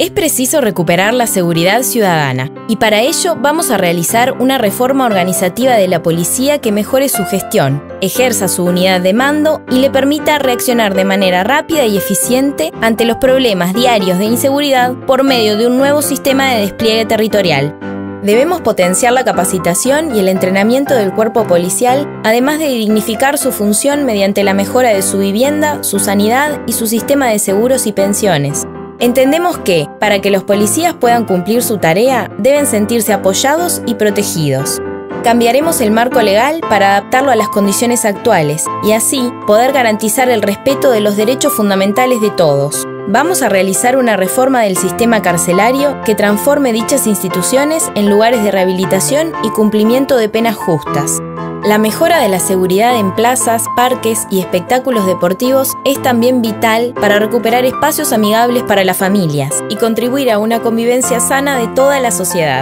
Es preciso recuperar la seguridad ciudadana y para ello vamos a realizar una reforma organizativa de la policía que mejore su gestión, ejerza su unidad de mando y le permita reaccionar de manera rápida y eficiente ante los problemas diarios de inseguridad por medio de un nuevo sistema de despliegue territorial. Debemos potenciar la capacitación y el entrenamiento del cuerpo policial, además de dignificar su función mediante la mejora de su vivienda, su sanidad y su sistema de seguros y pensiones. Entendemos que, para que los policías puedan cumplir su tarea, deben sentirse apoyados y protegidos. Cambiaremos el marco legal para adaptarlo a las condiciones actuales y así poder garantizar el respeto de los derechos fundamentales de todos. Vamos a realizar una reforma del sistema carcelario que transforme dichas instituciones en lugares de rehabilitación y cumplimiento de penas justas. La mejora de la seguridad en plazas, parques y espectáculos deportivos es también vital para recuperar espacios amigables para las familias y contribuir a una convivencia sana de toda la sociedad.